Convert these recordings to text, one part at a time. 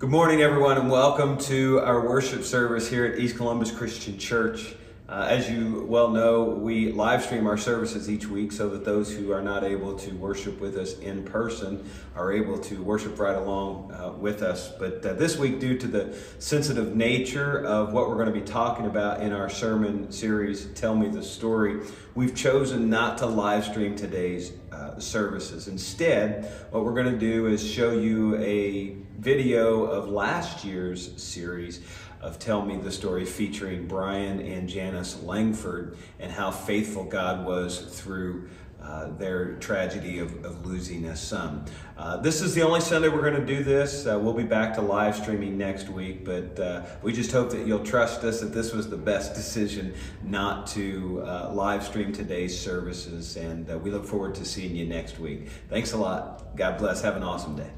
Good morning, everyone, and welcome to our worship service here at East Columbus Christian Church. Uh, as you well know, we live stream our services each week so that those who are not able to worship with us in person are able to worship right along uh, with us. But uh, this week, due to the sensitive nature of what we're going to be talking about in our sermon series, Tell Me the Story, we've chosen not to live stream today's uh, services. Instead, what we're going to do is show you a video of last year's series of Tell Me the Story featuring Bryan and Janice Langford and how faithful God was through uh, their tragedy of, of, losing a son. Uh, this is the only Sunday we're going to do this. Uh, we'll be back to live streaming next week, but uh, we just hope that you'll trust us that this was the best decision not to uh, live stream today's services, and we look forward to seeing you next week. Thanks a lot. God bless. Have an awesome day.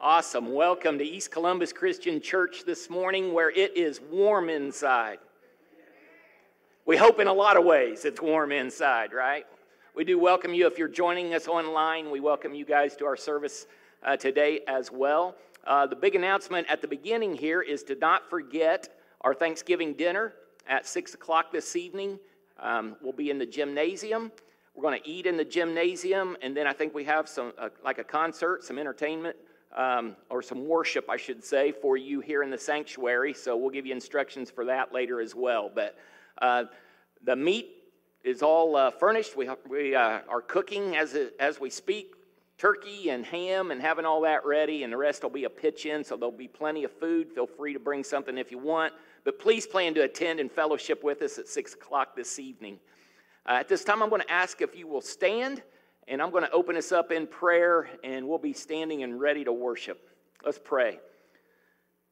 Awesome. Welcome to East Columbus Christian Church this morning where it is warm inside. We hope in a lot of ways it's warm inside, right? We do welcome you if you're joining us online. We welcome you guys to our service uh, today as well. Uh, the big announcement at the beginning here is to not forget our Thanksgiving dinner at 6 o'clock this evening. Um, we'll be in the gymnasium. We're going to eat in the gymnasium, and then I think we have some, uh, like a concert, some entertainment um, or some worship, I should say, for you here in the sanctuary. So we'll give you instructions for that later as well. But the meat is all uh, furnished. We, we uh, are cooking as, as we speak turkey and ham and having all that ready, and the rest will be a pitch in, so there'll be plenty of food. Feel free to bring something if you want. But please plan to attend and fellowship with us at 6 o'clock this evening. Uh, at this time, I'm going to ask if you will stand. And I'm going to open us up in prayer, and we'll be standing and ready to worship. Let's pray.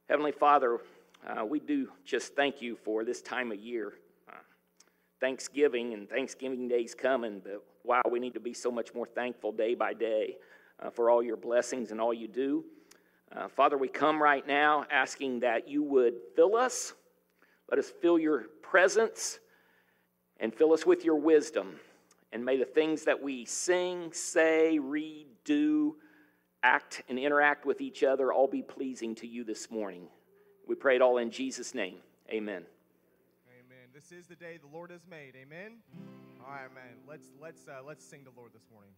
Heavenly Father, uh, we do just thank you for this time of year. Thanksgiving and Thanksgiving Day's coming, but wow, we need to be so much more thankful day by day uh, for all your blessings and all you do. Uh, Father, we come right now asking that you would fill us. Let us fill your presence and fill us with your wisdom. And may the things that we sing, say, read, do, act, and interact with each other all be pleasing to you this morning. We pray it all in Jesus' name. Amen. This is the day the Lord has made. Amen. All right, man. Let's let's uh, let's sing the Lord this morning.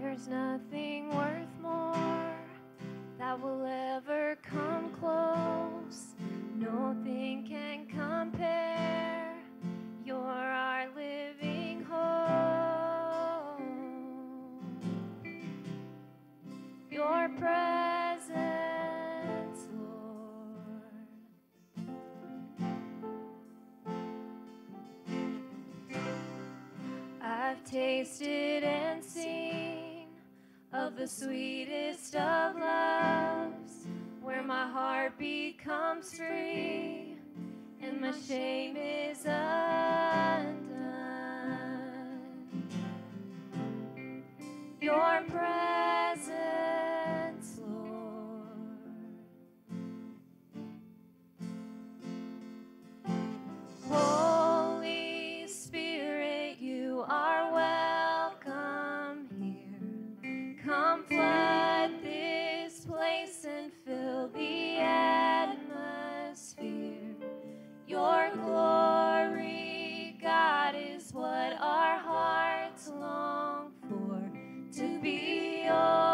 There's nothing worth more that will ever come close. Nothing can compare. Tasted and seen of the sweetest of loves, where my heart becomes free and my shame is undone. Your presence, be overcome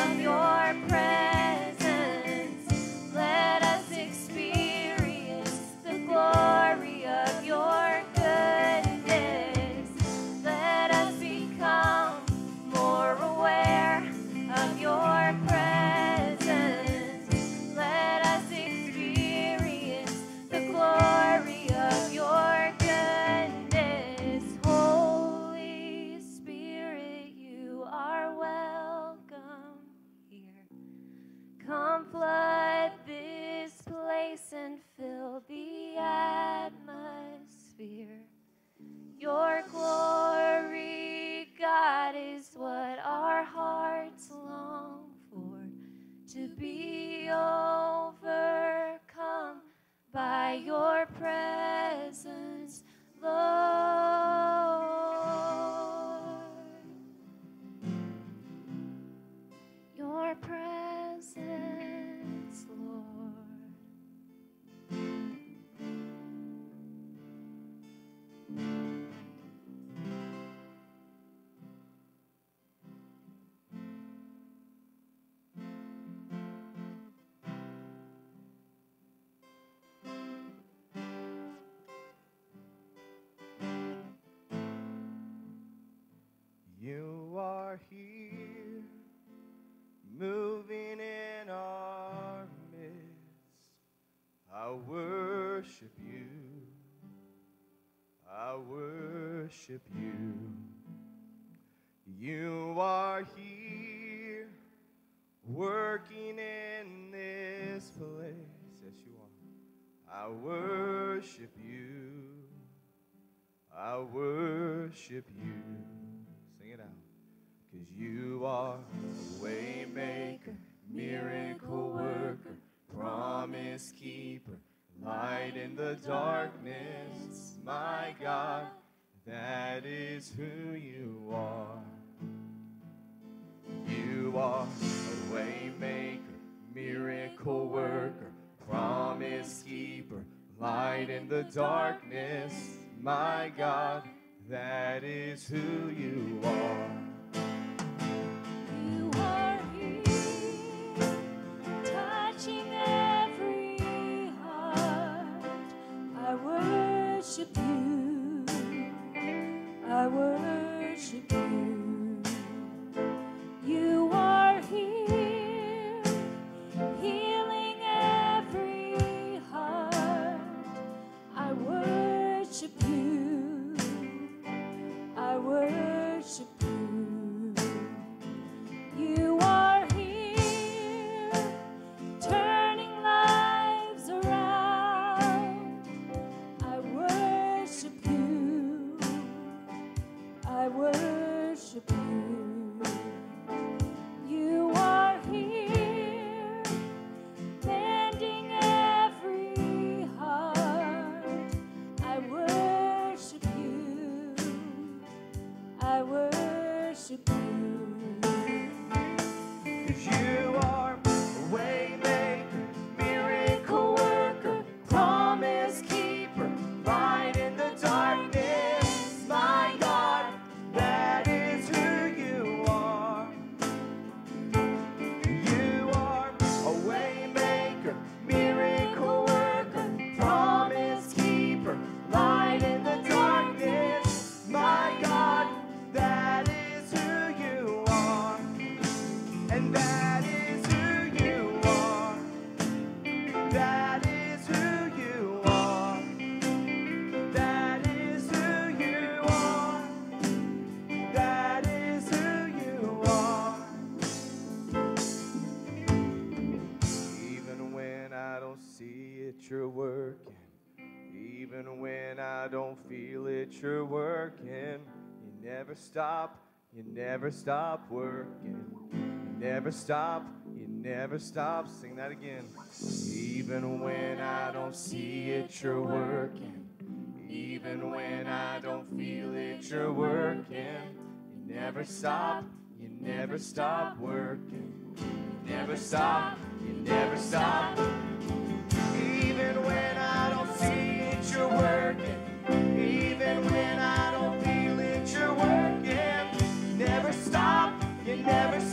your light in the darkness, my God, that is who you are. never stop, you never stop working. You never stop, you never stop. Sing that again. Even when I don't see it, you're working. Even when I don't feel it, you're working. You never stop, you never stop working. You never stop, you never stop. never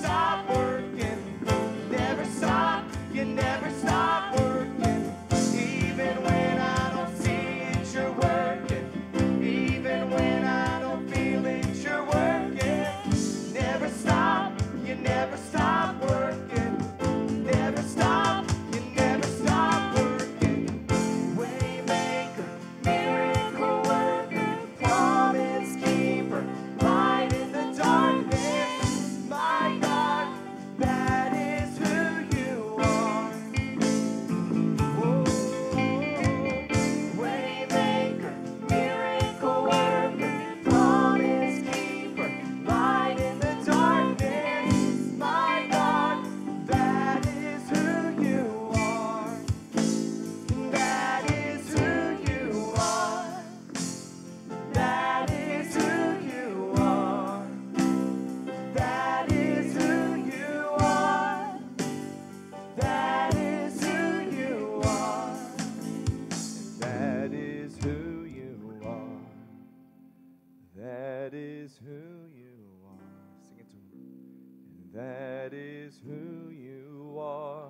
that is who you are.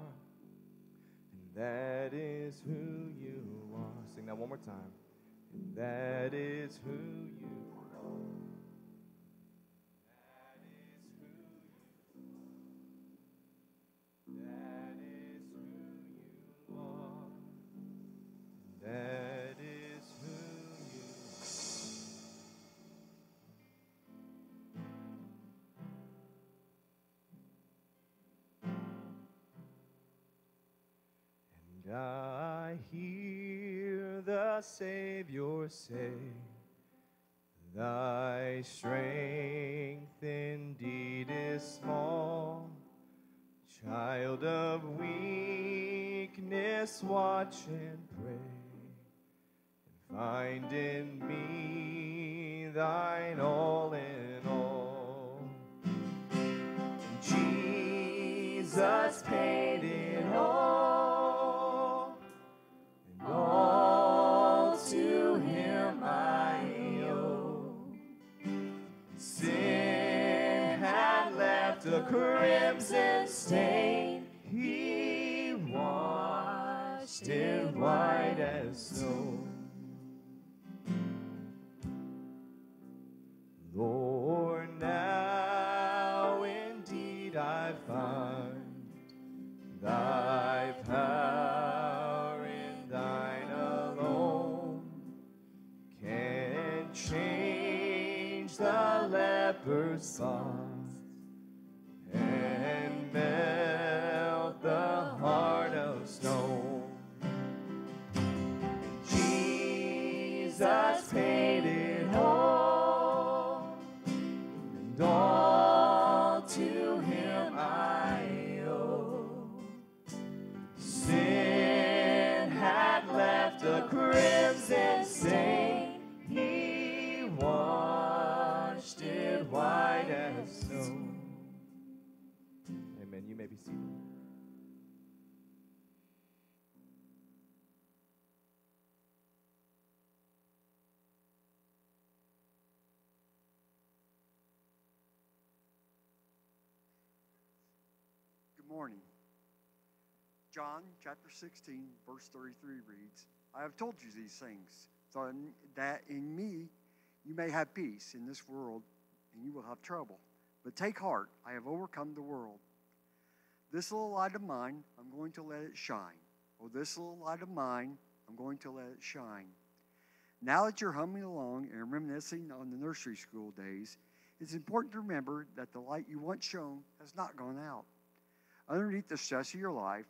And that is who you are. Sing that one more time. And that is who you are. I hear the Savior say, Thy strength indeed is small, child of weakness, watch and pray, and find in me thine all in all. Jesus paid it all. crimson stain, he washed it white as snow. Lord, now indeed I find thy power in thine alone can change the leper's song. John chapter 16, verse 33 reads, I have told you these things, so that in me you may have peace in this world, and you will have trouble. But take heart, I have overcome the world. This little light of mine, I'm going to let it shine. Oh, this little light of mine, I'm going to let it shine. Now that you're humming along and reminiscing on the nursery school days, it's important to remember that the light you once shone has not gone out. Underneath the stress of your life,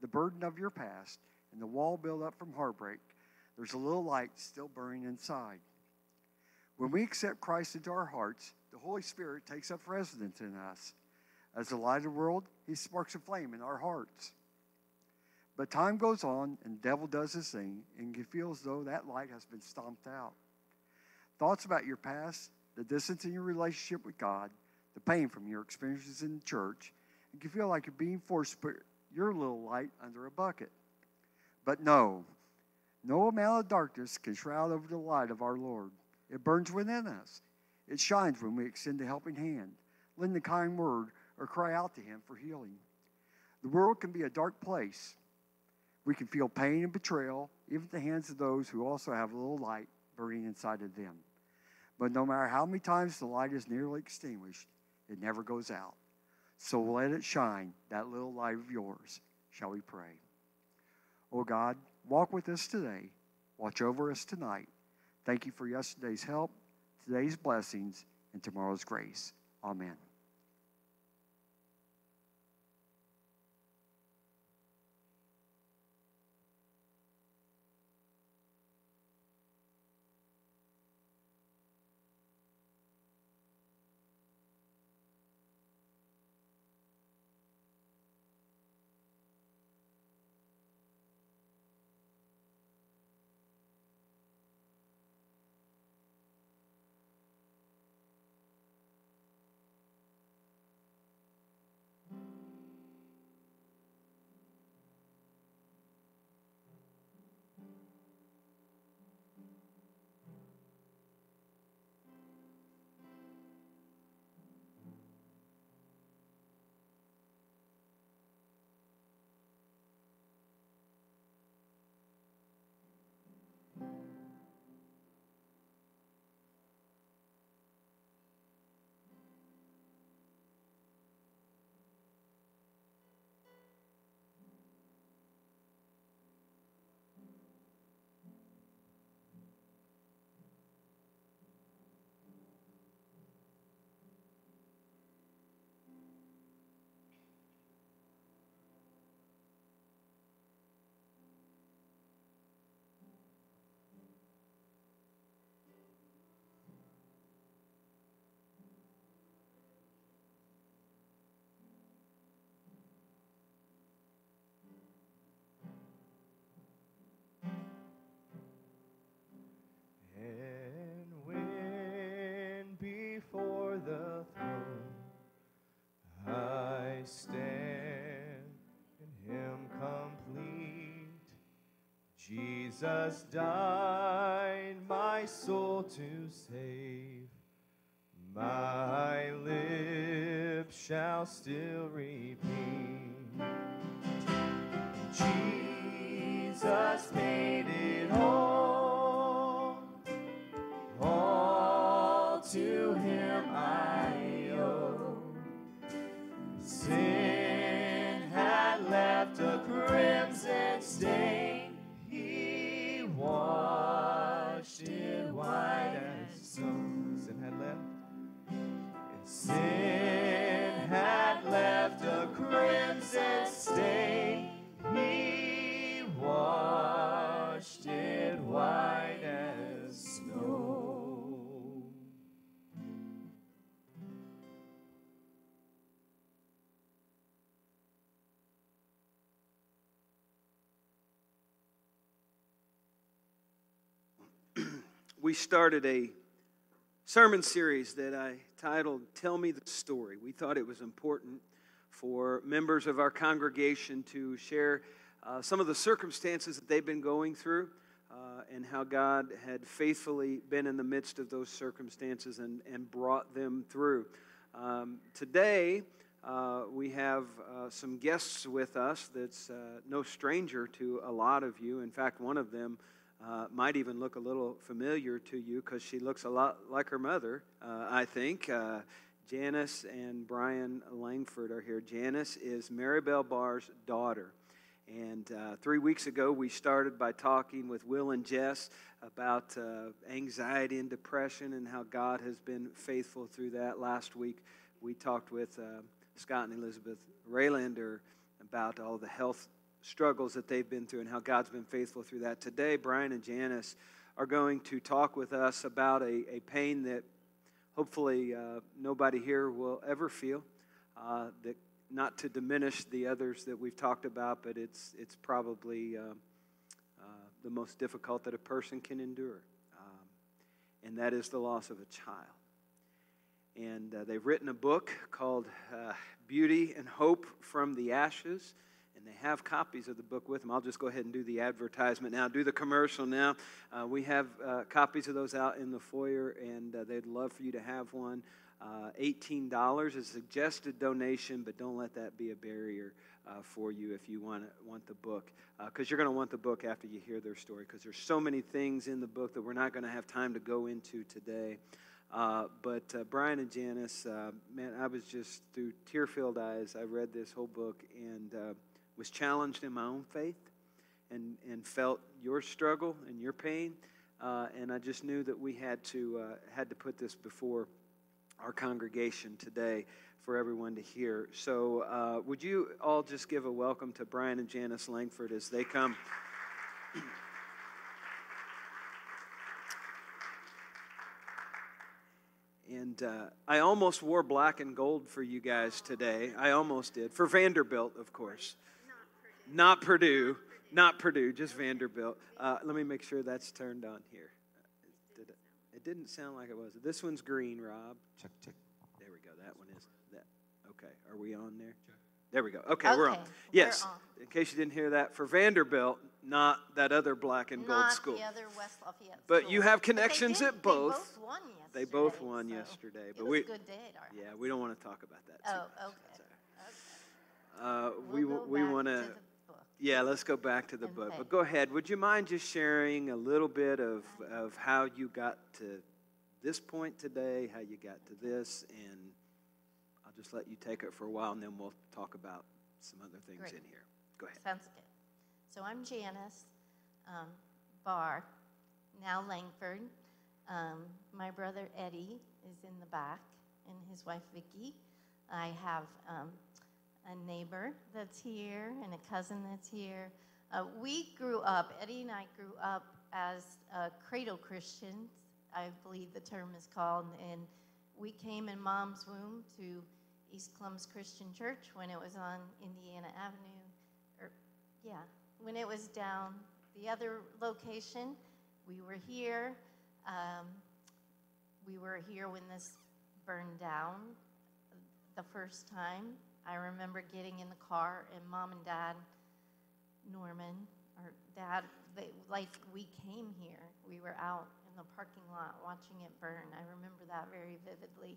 the burden of your past, and the wall built up from heartbreak, there's a little light still burning inside. When we accept Christ into our hearts, the Holy Spirit takes up residence in us. As the light of the world, He sparks a flame in our hearts. But time goes on, and the devil does his thing, and you feel as though that light has been stomped out. Thoughts about your past, the distance in your relationship with God, the pain from your experiences in the church, and you feel like you're being forced your little light under a bucket. But no, no amount of darkness can shroud over the light of our Lord. It burns within us. It shines when we extend a helping hand, lend a kind word, or cry out to Him for healing. The world can be a dark place. We can feel pain and betrayal, even at the hands of those who also have a little light burning inside of them. But no matter how many times the light is nearly extinguished, it never goes out. So let it shine, that little light of yours. Shall we pray? Oh God, walk with us today. Watch over us tonight. Thank you for yesterday's help, today's blessings, and tomorrow's grace. Amen. Stand in Him complete, Jesus died my soul to save. My lips shall still repeat. Jesus made started a sermon series that I titled Tell Me the Story. We thought it was important for members of our congregation to share uh, some of the circumstances that they've been going through uh, and how God had faithfully been in the midst of those circumstances and, and brought them through. Um, today, uh, we have uh, some guests with us that's uh, no stranger to a lot of you. In fact, one of them uh, might even look a little familiar to you because she looks a lot like her mother, uh, I think. Uh, Janice and Bryan Langford are here. Janice is Maribel Barr's daughter. And uh, three weeks ago, we started by talking with Will and Jess about uh, anxiety and depression and how God has been faithful through that. Last week, we talked with uh, Scott and Elizabeth Raylander about all the health struggles that they've been through and how God's been faithful through that. Today, Bryan and Janice are going to talk with us about a, a pain that hopefully uh, nobody here will ever feel. Uh, that not to diminish the others that we've talked about, but it's it's probably uh, uh the most difficult that a person can endure, um, and that is the loss of a child. And uh, they've written a book called uh, Beauty and Hope from the Ashes they have copies of the book with them. I'll just go ahead and do the advertisement now, do the commercial now. Uh, we have uh, copies of those out in the foyer, and uh, they'd love for you to have one. Uh, $18 is suggested donation, but don't let that be a barrier uh, for you if you want, want the book. Because uh, you're going to want the book after you hear their story, because there's so many things in the book that we're not going to have time to go into today. Uh, but uh, Bryan and Janice, uh, man, I was just through tear filled eyes. I read this whole book, and was challenged in my own faith and, and felt your struggle and your pain. Uh, and I just knew that we had to, uh, had to put this before our congregation today for everyone to hear. So, uh, would you all just give a welcome to Bryan and Janice Langford as they come? And uh, I almost wore black and gold for you guys today. I almost did. For Vanderbilt, of course. Not Purdue. Not Purdue, just Vanderbilt. Uh, let me make sure that's turned on here. Did it, it didn't sound like it was. This one's green, Rob. Check, check. There we go. That one is that. Okay. Are we on there? There we go. Okay, okay we're on. Yes. We're on. In case you didn't hear that, for Vanderbilt, not that other black and gold not school. Not the other West Lafayette But school. you have connections at both. They both won yesterday. They both won so yesterday. But we, good day at our Yeah, we don't want to talk about that. Oh, okay. okay. Uh, we'll we we want to yeah, let's go back to the book. But go ahead. Would you mind just sharing a little bit of, of how you got to this point today, how you got to this, and I'll just let you take it for a while, and then we'll talk about some other things Great. in here. Go ahead. Sounds good. So I'm Janice um, Barr, now Langford. Um, my brother Eddie is in the back, and his wife Vicki. I have um, a neighbor that's here and a cousin that's here. Uh, we grew up, Eddie and I grew up as uh, cradle Christians, I believe the term is called, and we came in mom's womb to East Columbus Christian Church when it was on Indiana Avenue, or yeah, when it was down the other location. We were here. Um, we were here when this burned down the first time. I remember getting in the car and mom and dad, Norman, or dad, they, like we came here. We were out in the parking lot watching it burn. I remember that very vividly.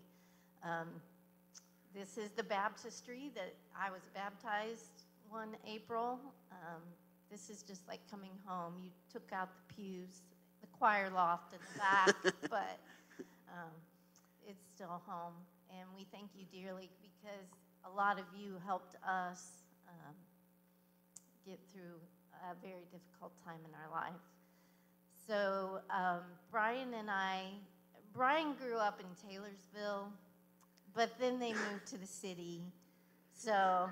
Um, this is the baptistry that I was baptized one April. Um, this is just like coming home. You took out the pews, the choir loft at the back, but um, it's still home. And we thank you dearly because a lot of you helped us um, get through a very difficult time in our life. So um, Bryan and I, Bryan grew up in Taylorsville, but then they moved to the city. So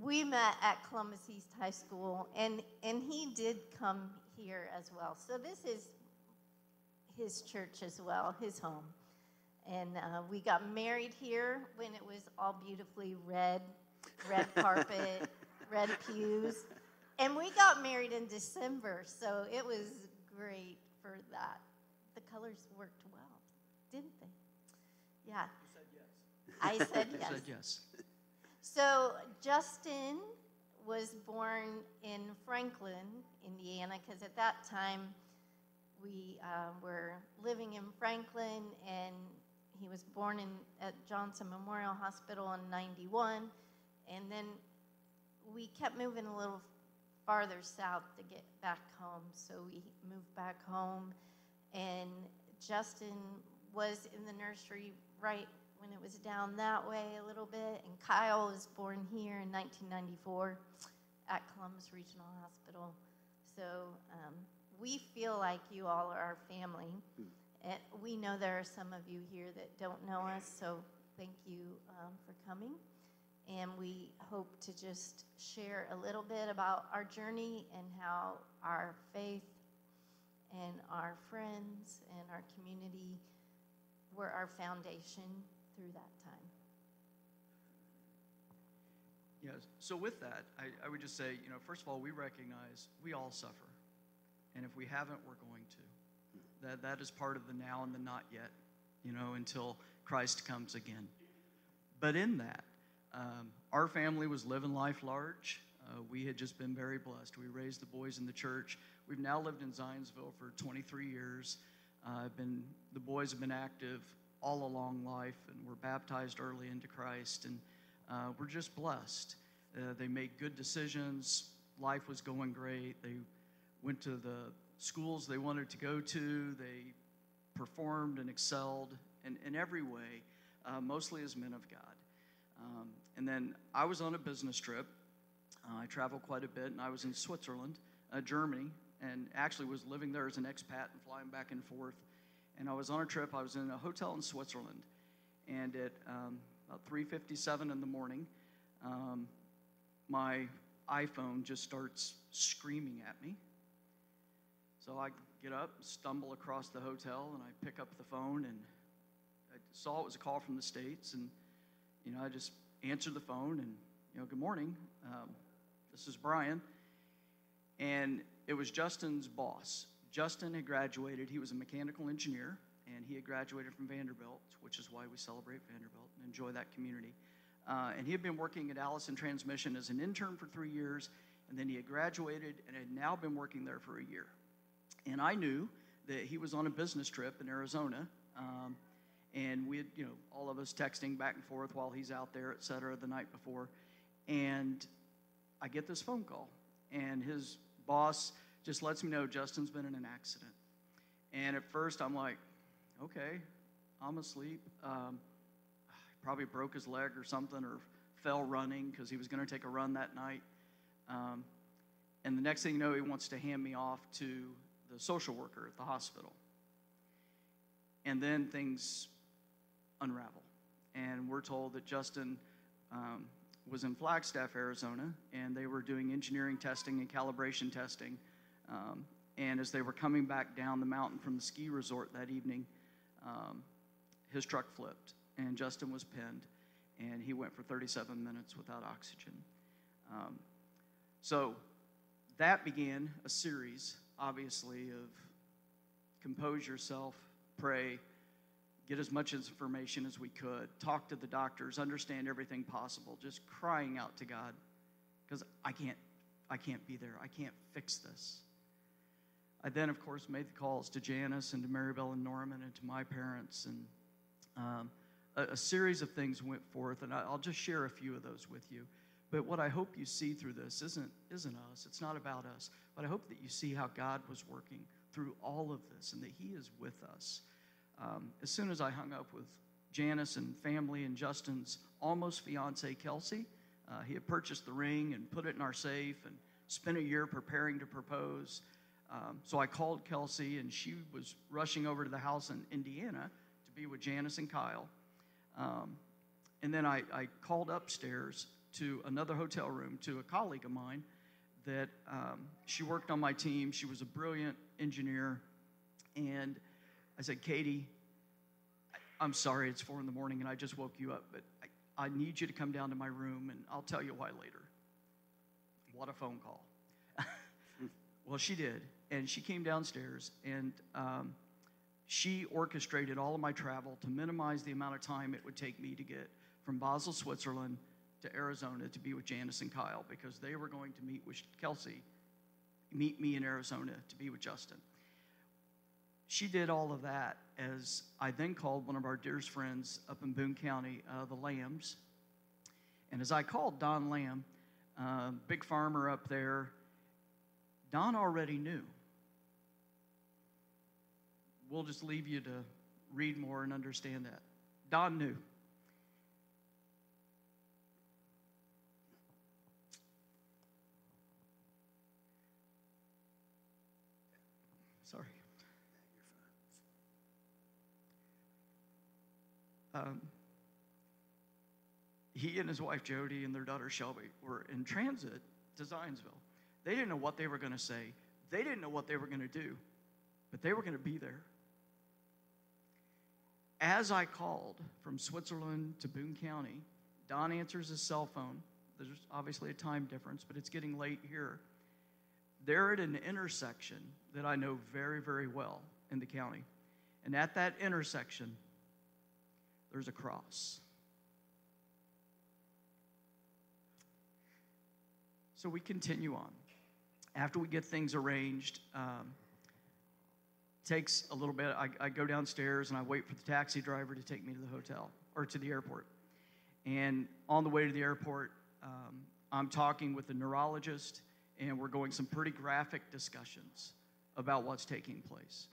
we met at Columbus East High School, and, and he did come here as well. So this is his church as well, his home. And uh, we got married here when it was all beautifully red, red carpet, red pews. And we got married in December, so it was great for that. The colors worked well, didn't they? Yeah. I said yes. I said yes. said yes. So Justin was born in Franklin, Indiana, because at that time we uh, were living in Franklin and he was born in, at Johnson Memorial Hospital in 91. And then we kept moving a little farther south to get back home. So we moved back home. And Justin was in the nursery right when it was down that way a little bit. And Kyle was born here in 1994 at Columbus Regional Hospital. So um, we feel like you all are our family. And we know there are some of you here that don't know us, so thank you um, for coming. And we hope to just share a little bit about our journey and how our faith and our friends and our community were our foundation through that time. Yes. So with that, I, I would just say, you know, first of all, we recognize we all suffer. And if we haven't, we're going to. That, that is part of the now and the not yet, you know, until Christ comes again. But in that, um, our family was living life large. Uh, we had just been very blessed. We raised the boys in the church. We've now lived in Zionsville for 23 years. Uh, been, the boys have been active all along life, and were baptized early into Christ. And uh, we're just blessed. Uh, they made good decisions. Life was going great. They went to the schools they wanted to go to. They performed and excelled in, in every way, uh, mostly as men of God. Um, and then I was on a business trip. Uh, I traveled quite a bit, and I was in Switzerland, uh, Germany, and actually was living there as an expat and flying back and forth. And I was on a trip. I was in a hotel in Switzerland, and at um, about 3:57 in the morning, um, my iPhone just starts screaming at me. So I get up, stumble across the hotel, and I pick up the phone, and I saw it was a call from the states, and you know I just answered the phone, and you know, good morning, um, this is Bryan, and it was Justin's boss. Justin had graduated; he was a mechanical engineer, and he had graduated from Vanderbilt, which is why we celebrate Vanderbilt and enjoy that community. Uh, and he had been working at Allison Transmission as an intern for three years, and then he had graduated and had now been working there for a year. And I knew that he was on a business trip in Arizona. Um, and we had, you know, all of us texting back and forth while he's out there, et cetera, the night before. And I get this phone call, and his boss just lets me know Justin's been in an accident. And at first, I'm like, okay, I'm asleep. Um, probably broke his leg or something, or fell running because he was going to take a run that night. Um, and the next thing you know, he wants to hand me off to the social worker at the hospital. And then things unravel. And we're told that Justin um, was in Flagstaff, Arizona, and they were doing engineering testing and calibration testing. Um, and as they were coming back down the mountain from the ski resort that evening, um, his truck flipped, and Justin was pinned, and he went for 37 minutes without oxygen. Um, so that began a series obviously, of compose yourself, pray, get as much information as we could, talk to the doctors, understand everything possible, just crying out to God because I can't, I can't be there. I can't fix this. I then, of course, made the calls to Janice and to Maribel and Norman and to my parents, and um, a, a, series of things went forth, and I, I'll just share a few of those with you. But what I hope you see through this isn't, isn't us, it's not about us, but I hope that you see how God was working through all of this and that He is with us. Um, as soon as I hung up with Janice and family and Justin's almost fiance, Kelsey, uh, he had purchased the ring and put it in our safe and spent a year preparing to propose. Um, so I called Kelsey, and she was rushing over to the house in Indiana to be with Janice and Kyle. Um, and then I, I called upstairs to another hotel room to a colleague of mine that um, she worked on my team. She was a brilliant engineer. And I said, Katie, I'm sorry it's four in the morning and I just woke you up, but I, I need you to come down to my room and I'll tell you why later. What a phone call. well, she did. And she came downstairs and um, she orchestrated all of my travel to minimize the amount of time it would take me to get from Basel, Switzerland to Arizona to be with Janice and Kyle because they were going to meet with Kelsey, meet me in Arizona to be with Justin. She did all of that as I then called one of our dearest friends up in Boone County, uh, the Lambs. And as I called Don Lamb, uh, big farmer up there, Don already knew. We'll just leave you to read more and understand that. Don knew. Sorry. Um, he and his wife Jody and their daughter Shelby were in transit to Zionsville. They didn't know what they were going to say. They didn't know what they were going to do, but they were going to be there. As I called from Switzerland to Boone County, Don answers his cell phone. There's obviously a time difference, but it's getting late here. They're at an intersection that I know very, very well in the county. And at that intersection, there's a cross. So we continue on. After we get things arranged, um, takes a little bit. I, I go downstairs and I wait for the taxi driver to take me to the hotel or to the airport. And on the way to the airport, um, I'm talking with the neurologist, and we're going some pretty graphic discussions about what's taking place.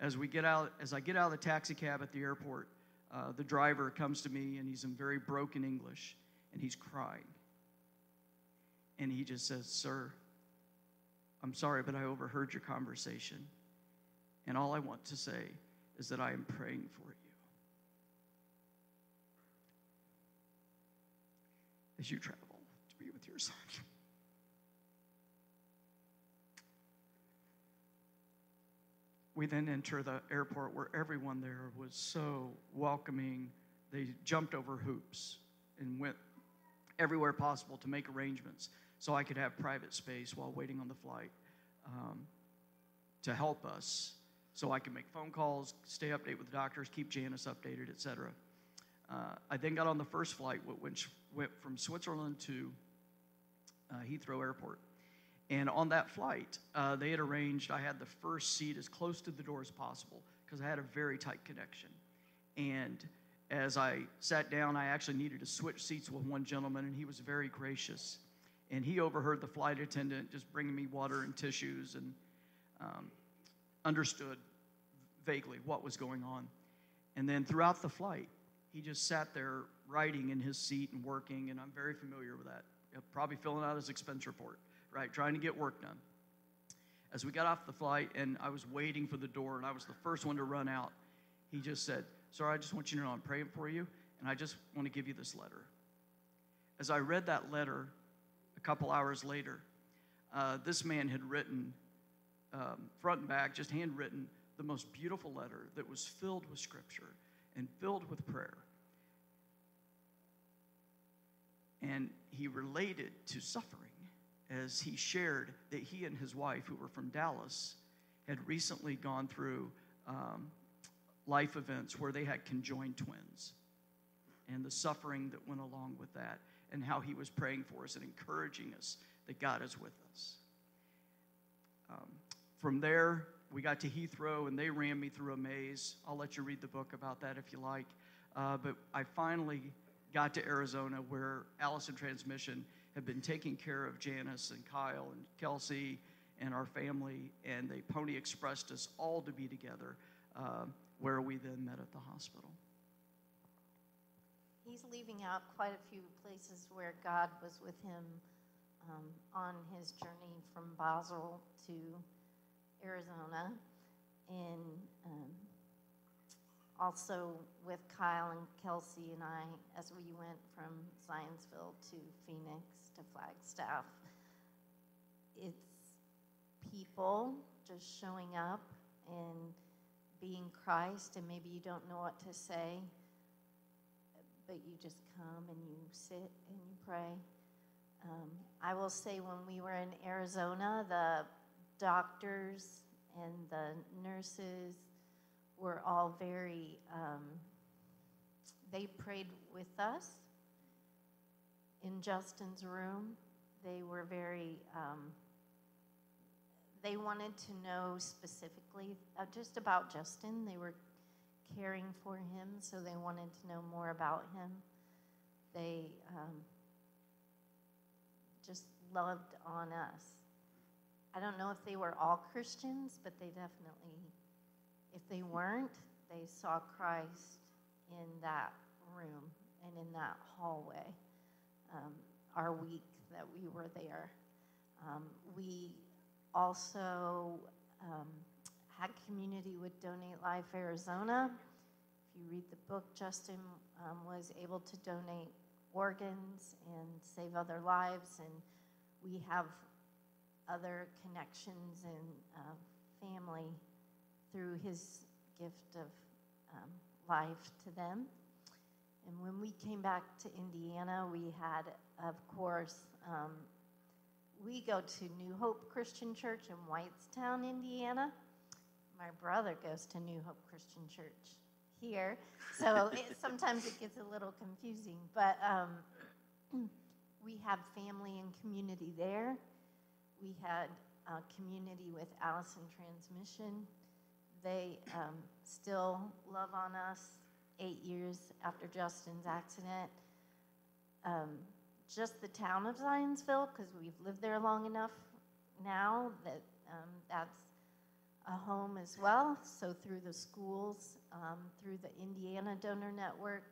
As we get out, as I get out of the taxi cab at the airport, uh, the driver comes to me and he's in very broken English, and he's crying. And he just says, "Sir, I'm sorry, but I overheard your conversation." And all I want to say is that I am praying for you. As you travel to be with your son. We then enter the airport where everyone there was so welcoming. They jumped over hoops and went everywhere possible to make arrangements so I could have private space while waiting on the flight um, to help us so I could make phone calls, stay updated with the doctors, keep Janice updated, etc. Uh, I then got on the first flight, which went from Switzerland to uh, Heathrow Airport. And on that flight, uh, they had arranged, I had the first seat as close to the door as possible because I had a very tight connection. And as I sat down, I actually needed to switch seats with one gentleman, and he was very gracious. And he overheard the flight attendant just bringing me water and tissues and um, understood vaguely what was going on. And then throughout the flight, he just sat there writing in his seat and working, and I'm very familiar with that. Probably filling out his expense report, right? Trying to get work done. As we got off the flight and I was waiting for the door and I was the first one to run out, he just said, Sir, I just want you to know I'm praying for you, and I just want to give you this letter. As I read that letter a couple hours later, uh, this man had written um, front and back, just handwritten, the most beautiful letter that was filled with scripture and filled with prayer. And he related to suffering as he shared that he and his wife, who were from Dallas, had recently gone through um, life events where they had conjoined twins and the suffering that went along with that, and how he was praying for us and encouraging us that God is with us. Um, from there, we got to Heathrow and they ran me through a maze. I'll let you read the book about that if you like. Uh, but I finally got to Arizona where Allison Transmission had been taking care of Janice and Kyle and Kelsey and our family, and they Pony Expressed us all to be together, uh, where we then met at the hospital. He's leaving out quite a few places where God was with him um, on his journey from Basel to Arizona, and um, also with Kyle and Kelsey and I as we went from Zionsville to Phoenix to Flagstaff. It's people just showing up and being Christ, and maybe you don't know what to say, but you just come and you sit and you pray. Um, I will say when we were in Arizona, the doctors and the nurses were all very, um, they prayed with us in Justin's room. They were very, um, they wanted to know specifically uh, just about Justin. They were caring for him, so they wanted to know more about him. They um, just loved on us. I don't know if they were all Christians, but they definitely, if they weren't, they saw Christ in that room and in that hallway um, our week that we were there. Um, we also um, had community with Donate Life Arizona. If you read the book, Justin um, was able to donate organs and save other lives, and we have other connections and uh, family through his gift of um, life to them. And when we came back to Indiana, we had, of course, um, we go to New Hope Christian Church in Whitestown, Indiana. My brother goes to New Hope Christian Church here, so it, sometimes it gets a little confusing. But um, we have family and community there. We had a community with Allison Transmission. They um, still love on us eight years after Justin's accident. Um, just the town of Zionsville, because we've lived there long enough now that um, that's a home as well. So through the schools, um, through the Indiana Donor Network,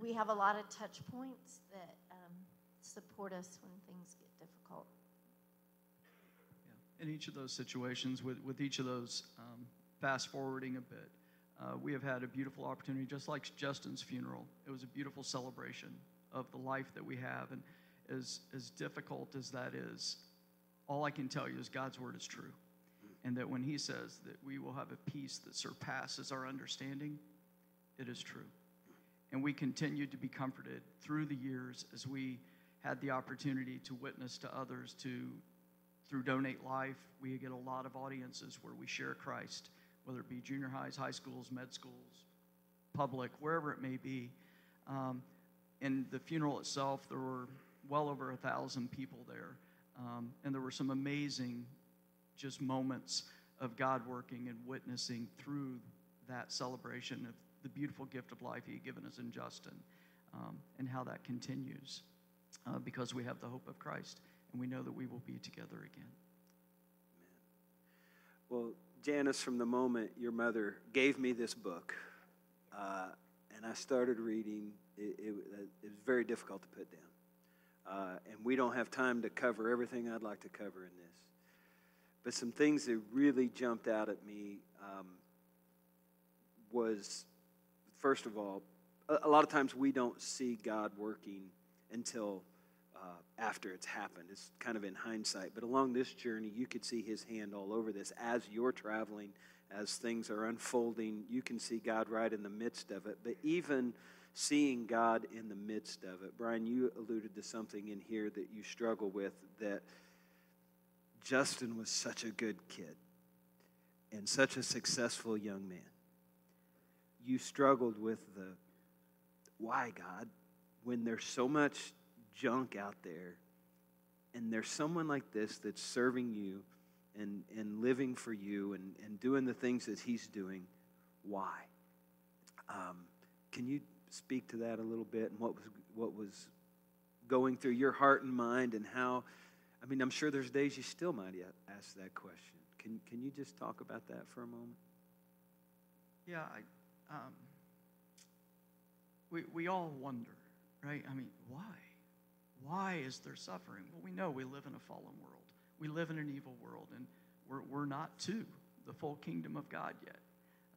we have a lot of touch points that um, support us when things get difficult. Yeah. In each of those situations, with, with each of those, um, fast forwarding a bit, uh, we have had a beautiful opportunity, just like Justin's funeral. It was a beautiful celebration of the life that we have. And as, as difficult as that is, all I can tell you is God's word is true. And that when He says that we will have a peace that surpasses our understanding, it is true. And we continued to be comforted through the years as we had the opportunity to witness to others to through donate life we get a lot of audiences where we share christ whether it be junior highs high schools med schools public wherever it may be um, in the funeral itself there were well over a thousand people there um, and there were some amazing just moments of god working and witnessing through that celebration of the beautiful gift of life he had given us in justin um, and how that continues uh, because we have the hope of Christ and we know that we will be together again. Well, Janice, from the moment your mother gave me this book uh, and I started reading, it, it, it, was very difficult to put down. Uh, and we don't have time to cover everything I'd like to cover in this. But some things that really jumped out at me um, was, first of all, a, a lot of times we don't see God working until uh, after it's happened. It's kind of in hindsight. But along this journey, you could see his hand all over this. As you're traveling, as things are unfolding, you can see God right in the midst of it. But even seeing God in the midst of it, Bryan, you alluded to something in here that you struggle with that Justin was such a good kid and such a successful young man. You struggled with the why, God, when there's so much junk out there and there's someone like this that's serving you and, and living for you and, and doing the things that he's doing, why? Um, can you speak to that a little bit and what was, what was going through your heart and mind and how? I mean, I'm sure there's days you still might ask that question. Can, can you just talk about that for a moment? Yeah, I, um, we, we all wonder, right? I mean, why? Why is there suffering? Well, we know we live in a fallen world. We live in an evil world, and we're, we're not to the full kingdom of God yet.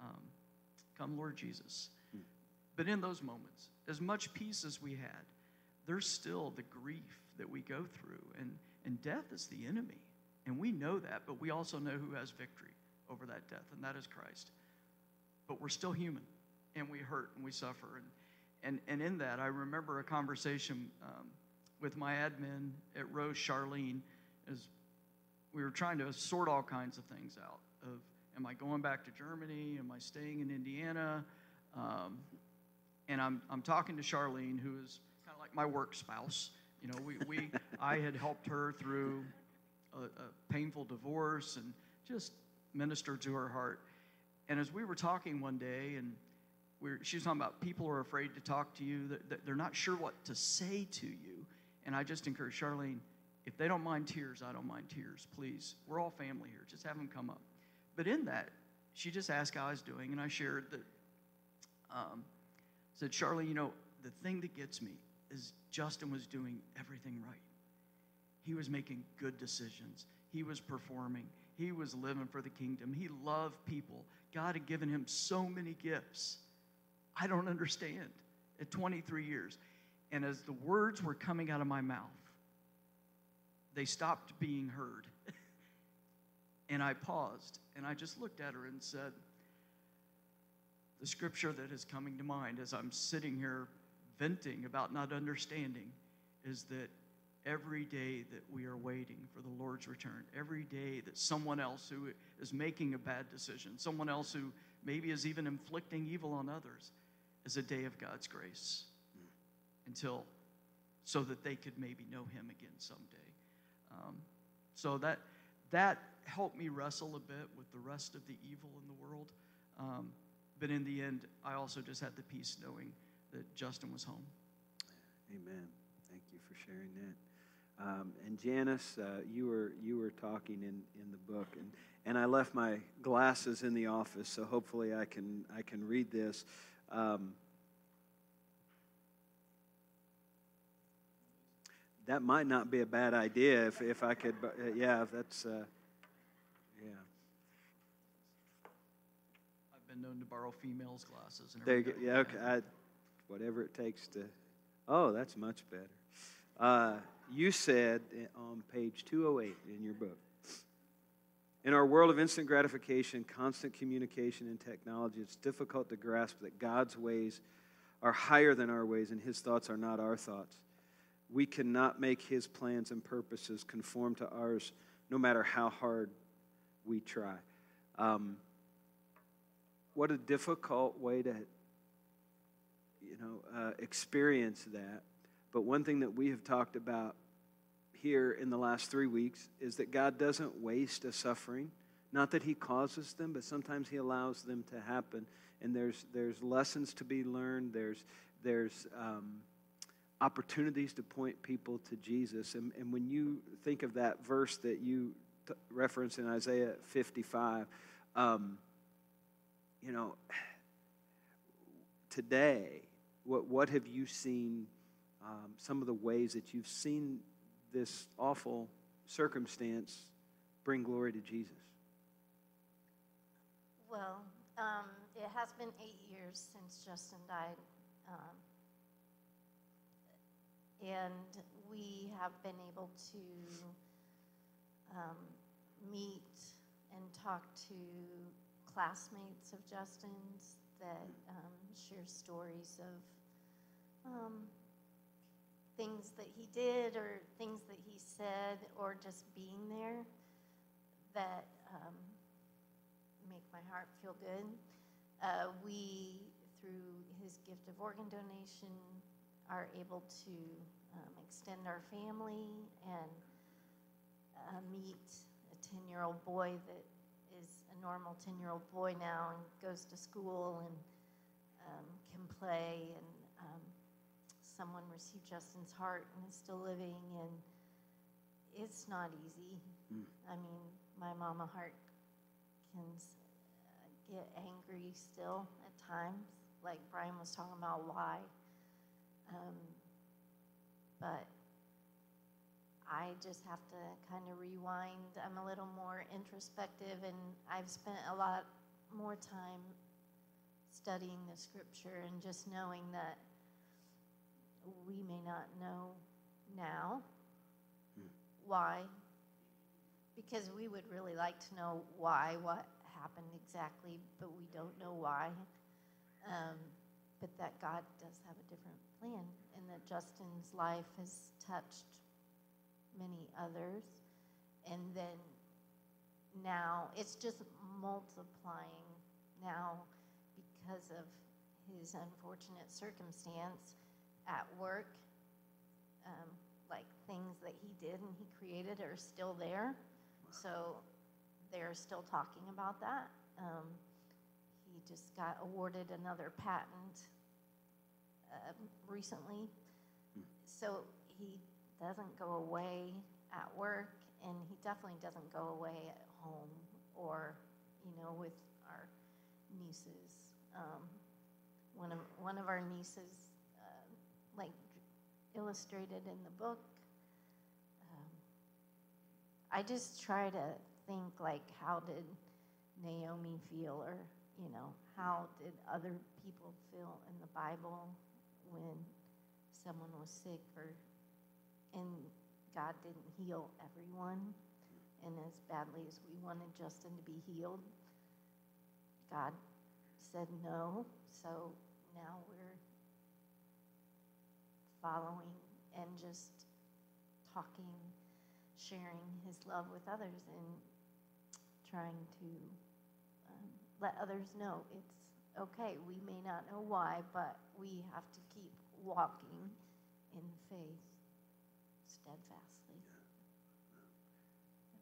Um, come, Lord Jesus. Hmm. But in those moments, as much peace as we had, there's still the grief that we go through, and, and death is the enemy. And we know that, but we also know who has victory over that death, and that is Christ. But we're still human, and we hurt and we suffer. And, and, and in that, I remember a conversation um, with my admin at Roche, Charlene, as we were trying to sort all kinds of things out. Of am I going back to Germany? Am I staying in Indiana? Um, and I'm I'm talking to Charlene, who is kind of like my work spouse. You know, we, we I had helped her through a, a painful divorce and just ministered to her heart. And as we were talking one day, and we were, she was talking about people are afraid to talk to you, that they're not sure what to say to you. And I just encourage Charlene, if they don't mind tears, I don't mind tears. Please, we're all family here. Just have them come up. But in that, she just asked how I was doing, and I shared that um, said, Charlie, you know, the thing that gets me is Justin was doing everything right. He was making good decisions. He was performing. He was living for the kingdom. He loved people. God had given him so many gifts. I don't understand at 23 years. And as the words were coming out of my mouth, they stopped being heard. and I paused and I just looked at her and said, The scripture that is coming to mind as I'm sitting here venting about not understanding is that every day that we are waiting for the Lord's return, every day that someone else who is making a bad decision, someone else who maybe is even inflicting evil on others, is a day of God's grace until so that they could maybe know him again someday. Um, so that that helped me wrestle a bit with the rest of the evil in the world. Um, but in the end, I also just had the peace knowing that Justin was home. Amen. Thank you for sharing that. Um, and Janice, uh, you were you were talking in, in the book, and, and I left my glasses in the office, so hopefully I can I can read this. Um, that might not be a bad idea if, if I could. Uh, yeah, if that's uh, yeah. I've been known to borrow females' glasses. And There you go. Yeah, okay. I, whatever it takes to. Oh, that's much better. Uh, you said on page 208 in your book In our world of instant gratification, constant communication, and technology, it's difficult to grasp that God's ways are higher than our ways and his thoughts are not our thoughts. We cannot make his plans and purposes conform to ours no matter how hard we try. Um, what a difficult way to you know uh, experience that. But one thing that we have talked about here in the last three weeks is that god doesn't waste a suffering. Not that he causes them but sometimes he allows them to happen. And there's there's lessons to be learned. There's there's um, opportunities to point people to jesus and, and when you think of that verse that you t- reference in isaiah 55 um, you know, today, what, what have you seen, um, some of the ways that you've seen this awful circumstance bring glory to Jesus? Well, um, it has been eight years since Justin died. Um, and we have been able to um, meet and talk to classmates of Justin's that um, share stories of um, things that he did or things that he said or just being there that um, make my heart feel good. Uh, we, through his gift of organ donation, are able to um, extend our family and uh, meet a 10 year old boy that is a normal 10 year old boy now and goes to school and um, can play. And um, someone received Justin's heart and is still living. And it's not easy. Mm. I mean, my mama heart can uh, get angry still at times, like Bryan was talking about why. Um, but I just have to kind of rewind. I'm a little more introspective, and I've spent a lot more time studying the scripture and just knowing that we may not know now why, because we would really like to know why, what happened exactly, but we don't know why. Um, but that God does have a different plan, and that Justin's life has touched many others. And then now it's just multiplying now because of his unfortunate circumstance at work. Um, like things that he did and he created are still there. So they're still talking about that. Um, he just got awarded another patent uh, recently. So he doesn't go away at work, and he definitely doesn't go away at home or, you know, with our nieces. Um, one of one of our nieces, uh, like illustrated in the book. Um, I just try to think like, how did Naomi feel, or you know, how did other people feel in the Bible when someone was sick, or and God didn't heal everyone, and as badly as we wanted Justin to be healed, God said no. So now we're following and just talking, sharing his love with others, and trying to let others know it's okay. We may not know why, but we have to keep walking in faith steadfastly.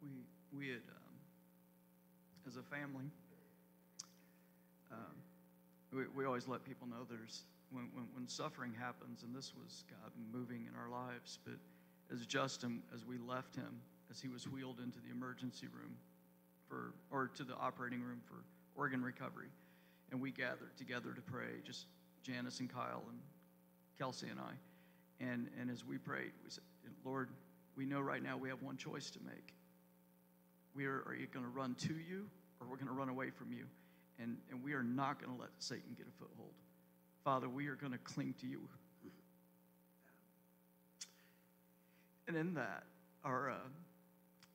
We, we had, um, as a family, um, we, we always let people know there's, when, when, when suffering happens, and this was God moving in our lives, but as Justin, as we left him, as he was wheeled into the emergency room for, or to the operating room for organ recovery, and we gathered together to pray, just Janice and Kyle and Kelsey and I. And, and as we prayed, we said, Lord, we know right now we have one choice to make. We are, are going to run to you or we're going to run away from you? And, and we are not going to let Satan get a foothold. Father, we are going to cling to you. And in that are uh,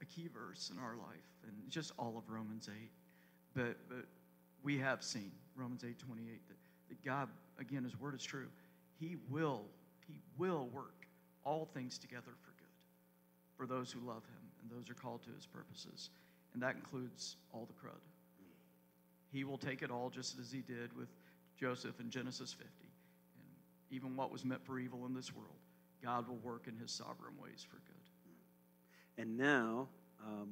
a key verse in our life, and just all of Romans 8. But, but we have seen, Romans 8 28, that, that God, again, His word is true. He will, He will work all things together for good for those who love Him and those who are called to His purposes. And that includes all the crud. He will take it all just as He did with Joseph in Genesis 50. And even what was meant for evil in this world, God will work in His sovereign ways for good. And now, um,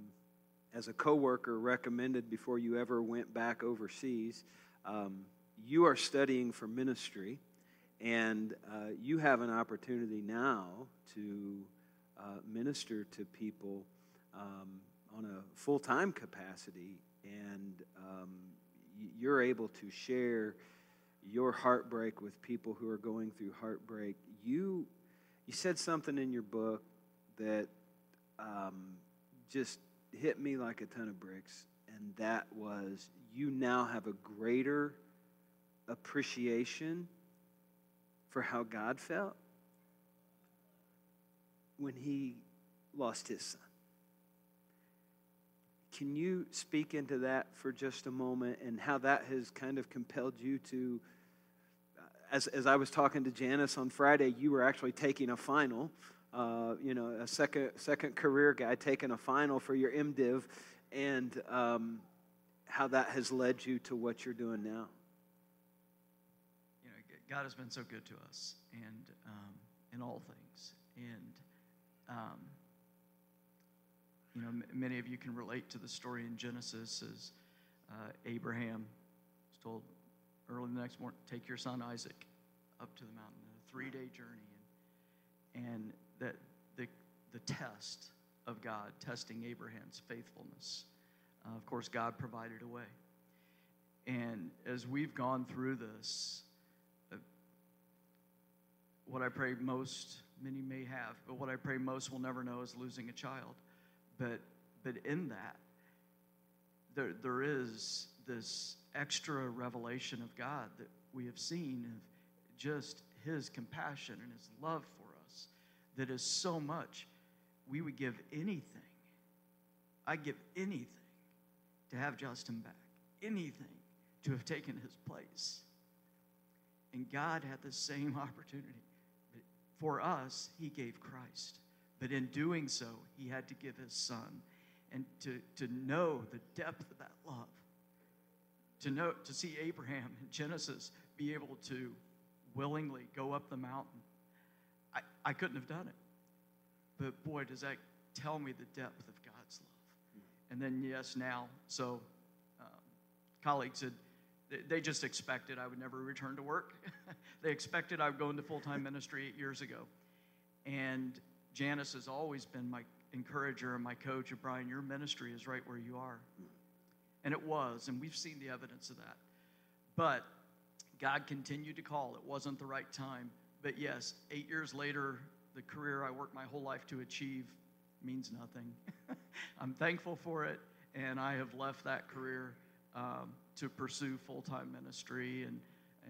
as a coworker recommended before you ever went back overseas, um, you are studying for ministry, and uh, you have an opportunity now to uh, minister to people um, on a full time capacity, and um, you're able to share your heartbreak with people who are going through heartbreak. You, you said something in your book that um, just hit me like a ton of bricks, and that was you now have a greater appreciation for how God felt when he lost his son. Can you speak into that for just a moment and how that has kind of compelled you to? As, as I was talking to Janice on Friday, you were actually taking a final, uh, you know, a second, second career guy taking a final for your MDiv, and um, how that has led you to what you're doing now. You know, God has been so good to us, and um, in all things, and um, you know, m- many of you can relate to the story in Genesis as uh, Abraham was told early the next morning, take your son Isaac up to the mountain, a three day journey. And, and that the, the test of God, testing Abraham's faithfulness. Uh, of course, God provided a way. And as we've gone through this, uh, what I pray most, many may have, but what I pray most will never know is losing a child. But, but in that, there, there is this extra revelation of God that we have seen of just His compassion and His love for that is so much. We would give anything. I'd give anything to have Justin back, anything to have taken his place. And God had the same opportunity. For us, He gave Christ. But in doing so, He had to give His Son. And to, to know the depth of that love, to know to see Abraham in Genesis be able to willingly go up the mountain, I, couldn't have done it. But boy, does that tell me the depth of God's love. And then, yes, now, so um, colleagues had they just expected I would never return to work. they expected I would go into full time ministry eight years ago. And Janice has always been my encourager and my coach of Bryan, your ministry is right where you are. And it was, and we've seen the evidence of that. But God continued to call. It wasn't the right time. But yes, eight years later, the career I worked my whole life to achieve means nothing. I'm thankful for it, and I have left that career um, to pursue full time ministry. And,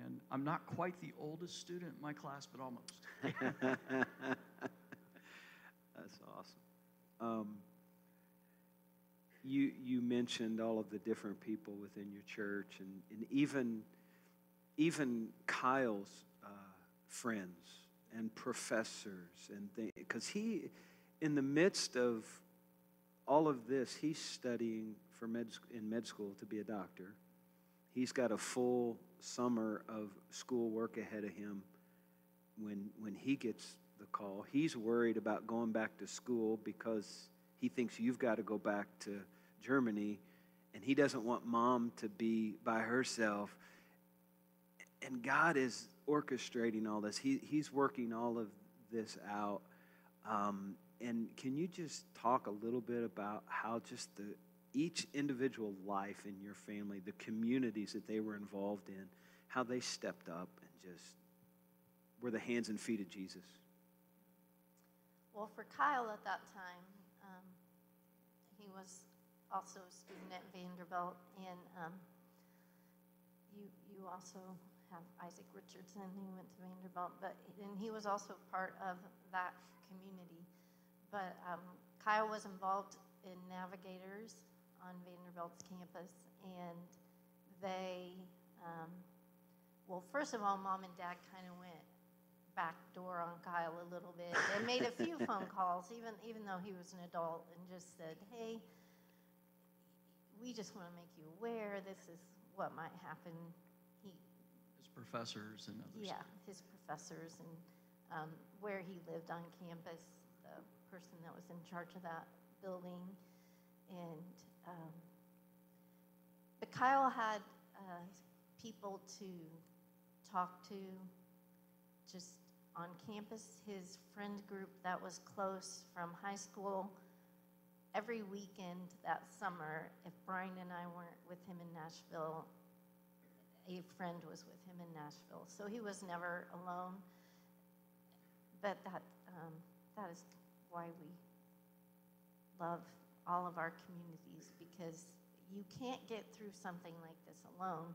and I'm not quite the oldest student in my class, but almost. That's awesome. Um, you you mentioned all of the different people within your church, and, and even even Kyle's uh, friends and professors and things, because he, in the midst of all of this, he's studying for med in med school to be a doctor. He's got a full summer of school work ahead of him when when he gets the call. He's worried about going back to school because he thinks you've got to go back to Germany and he doesn't want mom to be by herself. And God is orchestrating all this. He, he's working all of this out. Um, and can you just talk a little bit about how just the each individual life in your family, the communities that they were involved in, how they stepped up and just were the hands and feet of Jesus? Well, for Kyle at that time, um, he was also a student at Vanderbilt, and um, you you also have Isaac Richardson who went to Vanderbilt, but and he was also part of that community. But um, Kyle was involved in Navigators on Vanderbilt's campus, and they, um, well, first of all, mom and dad kind of went back door on Kyle a little bit and made a few phone calls, even even though he was an adult, and just said, "Hey, we just want to make you aware. This is what might happen." Professors and others. yeah, his professors and um, where he lived on campus, the person that was in charge of that building, and um, but Kyle had uh, people to talk to just on campus. His friend group that was close from high school. Every weekend that summer, if Bryan and I weren't with him in Nashville, a friend was with him in Nashville. So he was never alone. But that, um, that is why we love all of our communities because you can't get through something like this alone.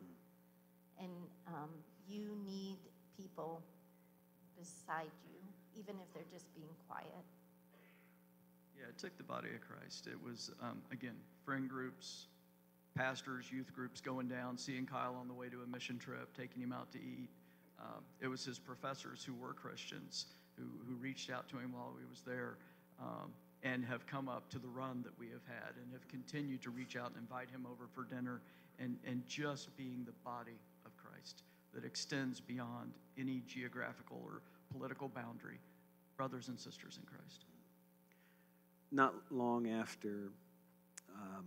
And um, you need people beside you, even if they're just being quiet. Yeah, it took the body of Christ. It was, um, again, friend groups, pastors, youth groups going down, seeing Kyle on the way to a mission trip, taking him out to eat. Um, it was his professors who were Christians who, who reached out to him while he was there um, and have come up to the run that we have had and have continued to reach out and invite him over for dinner and, and just being the body of Christ that extends beyond any geographical or political boundary, brothers and sisters in Christ. Not long after um,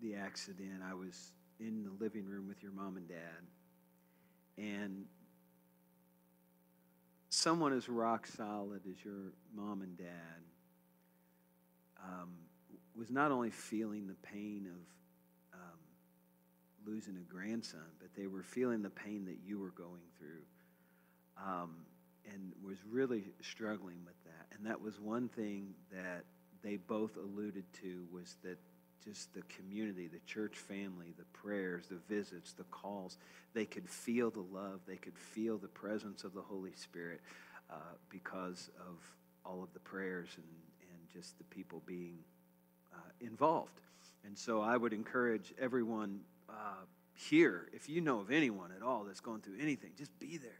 the accident, I was in the living room with your mom and dad, and someone as rock solid as your mom and dad um, was not only feeling the pain of um, losing a grandson, but they were feeling the pain that you were going through um, and was really struggling with that. And that was one thing that they both alluded to was that just the community, the church family, the prayers, the visits, the calls, they could feel the love, they could feel the presence of the Holy Spirit uh, because of all of the prayers and, and just the people being uh, involved. And so I would encourage everyone uh, here, if you know of anyone at all that's going through anything, just be there.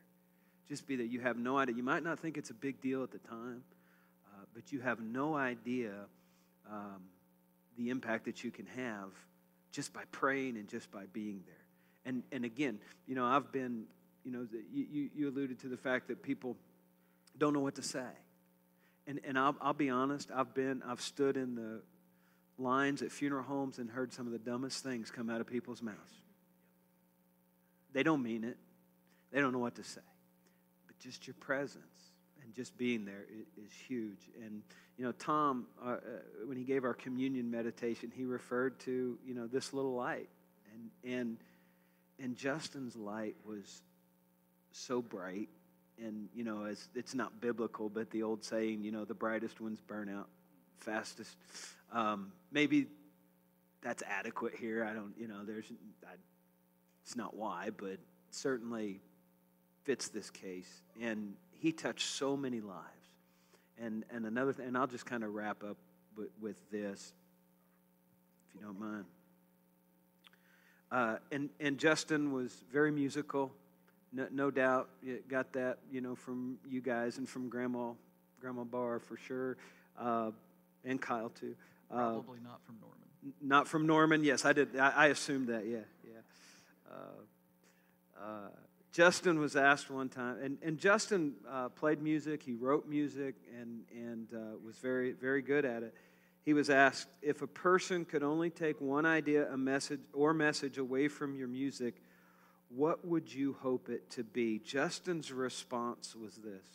Just be there. You have no idea. You might not think it's a big deal at the time, uh, but you have no idea. Um, the impact that you can have just by praying and just by being there. And, and again, you know, I've been, you know, you, you alluded to the fact that people don't know what to say. And, and I'll, I'll be honest, I've been, I've stood in the lines at funeral homes and heard some of the dumbest things come out of people's mouths. They don't mean it, they don't know what to say. But just your presence and just being there is, huge. And you know, Tom, uh, uh, when he gave our communion meditation, he referred to you know this little light, and and and Justin's light was so bright. And, you know, as, it's not biblical, but the old saying, you know, the brightest ones burn out fastest. Um, maybe that's adequate here. I don't, you know, there's, I, it's not why, but certainly fits this case. And he touched so many lives. And, and another thing, and I'll just kind of wrap up with, with this, if you don't mind. Uh, and, and Justin was very musical, no, no doubt. Got that, you know, from you guys and from Grandma, Grandma Barr for sure, uh, and Kyle too. Uh, Probably not from Norman. Not from Norman. Yes, I did. I, I assumed that. Yeah, yeah. Justin was asked one time, and, and Justin uh, played music. He wrote music and and uh, was very very good at it. He was asked if a person could only take one idea, a message or message away from your music, what would you hope it to be? Justin's response was this: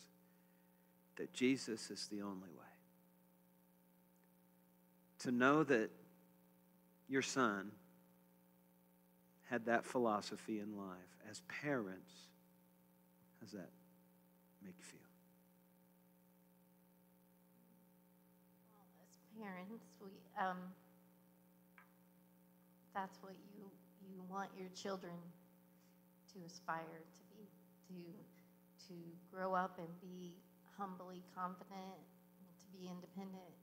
that Jesus is the only way. To know that your son had that philosophy in life as parents, how does that make you feel? Well, as parents, we um, that's what you you want your children to aspire to be to to grow up and be humbly confident, to be independent,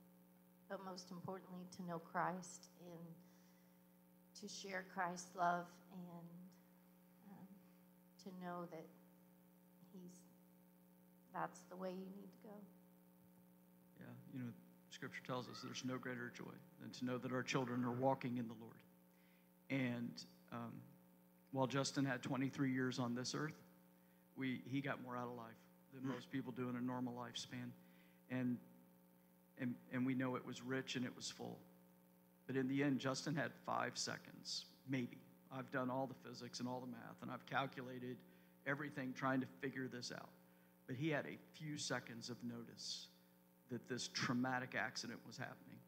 but most importantly, to know Christ and to share Christ's love and um, to know that He's that's the way you need to go. Yeah, you know, Scripture tells us there's no greater joy than to know that our children are walking in the Lord. And um, while Justin had 23 years on this earth, we he got more out of life than mm. most people do in a normal lifespan, and and and we know it was rich and it was full. But in the end, Justin had five seconds, maybe. I've done all the physics and all the math, and I've calculated everything trying to figure this out. But he had a few seconds of notice that this traumatic accident was happening.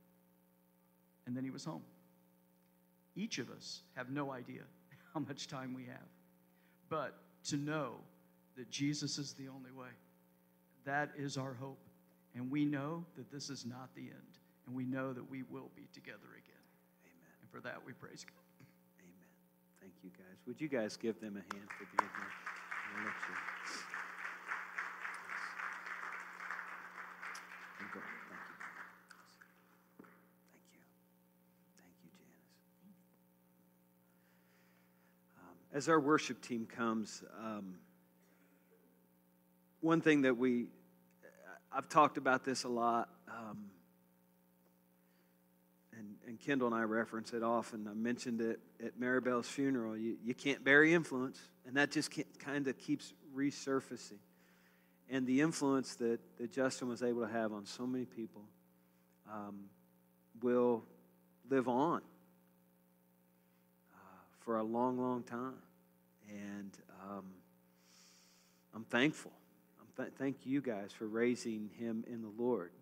And then he was home. Each of us have no idea how much time we have. But to know that Jesus is the only way, that is our hope. And we know that this is not the end and we know that we will be together again. Amen. And for that, we praise God. Amen. Thank you, guys. Would you guys give them a hand for being here? I'll let you. Thank you. Thank you. Thank you, Janice. Um, as our worship team comes, um, one thing that we, I've talked about this a lot. Um, and and Kendall and I reference it often. I mentioned it at Maribel's funeral. You, you can't bury influence, and that just kind of keeps resurfacing. And the influence that, that Justin was able to have on so many people um, will live on uh, for a long, long time. And um, I'm thankful. I'm th- thank you guys for raising him in the Lord.